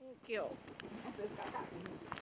Thank you.